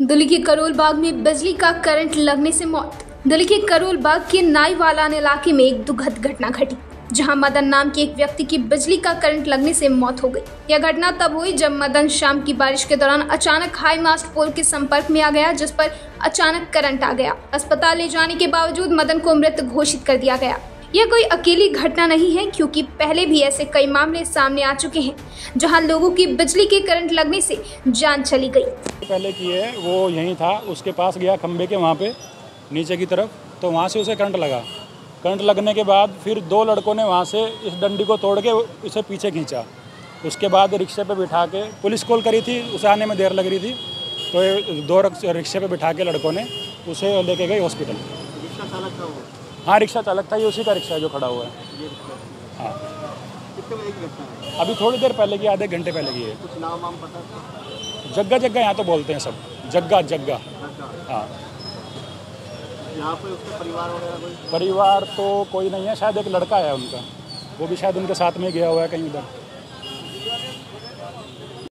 दिल्ली के करोल बाग में बिजली का करंट लगने से मौत। दिल्ली के करोल बाग के नाईवालान इलाके में एक दुखद घटना घटी, जहाँ मदन नाम के एक व्यक्ति की बिजली का करंट लगने से मौत हो गई। यह घटना तब हुई जब मदन शाम की बारिश के दौरान अचानक हाई मास्ट पोल के संपर्क में आ गया, जिस पर अचानक करंट आ गया। अस्पताल ले जाने के बावजूद मदन को मृत घोषित कर दिया गया। यह कोई अकेली घटना नहीं है क्योंकि पहले भी ऐसे कई मामले सामने आ चुके हैं जहाँ लोगों की बिजली के करंट लगने से जान चली गई। पहले की है वो यहीं था उसके पास गया खंबे के वहाँ पे नीचे की तरफ़ तो वहाँ से उसे करंट लगा। करंट लगने के बाद फिर दो लड़कों ने वहाँ से इस डंडी को तोड़ के उसे पीछे खींचा। उसके बाद रिक्शे पे बिठा के पुलिस कॉल करी थी उसे आने में देर लग रही थी तो दो रिक्शे पे बिठा के लड़कों ने उसे लेके गए हॉस्पिटल। रिक्शा चालक था वो? हाँ रिक्शा चालक था ये उसी का रिक्शा है जो खड़ा हुआ है। हाँ। अभी थोड़ी देर पहले की आधे घंटे पहले की है। कुछ नाम वाम पता जग्गा जग्गा यहाँ तो बोलते हैं सब। जग्गा जग्गा। हाँ। यहाँ पे उसके परिवार वगैरह कोई? परिवार तो कोई नहीं है शायद एक लड़का है उनका। वो भी शायद उनके साथ में गया हुआ है कहीं उधर।